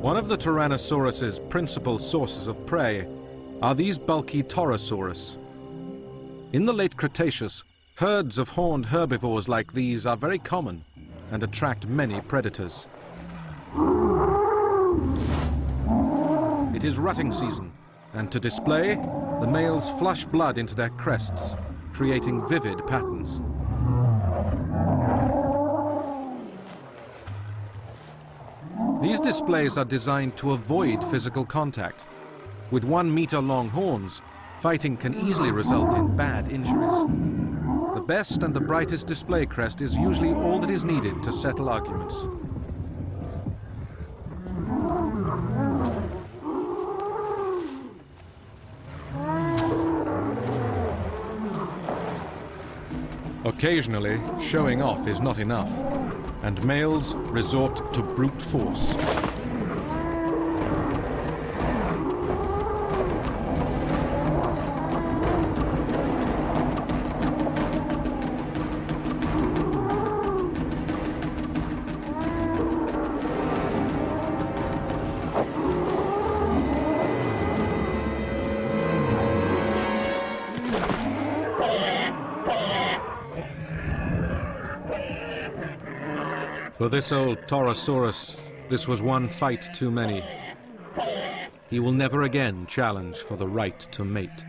One of the Tyrannosaurus's principal sources of prey are these bulky Torosaurus. In the late Cretaceous, herds of horned herbivores like these are very common and attract many predators. It is rutting season, and to display, the males flush blood into their crests, creating vivid patterns. These displays are designed to avoid physical contact. With one meter long horns, fighting can easily result in bad injuries. The best and the brightest display crest is usually all that is needed to settle arguments. Occasionally, showing off is not enough, and males resort to brute force. For this old Torosaurus, this was one fight too many. He will never again challenge for the right to mate.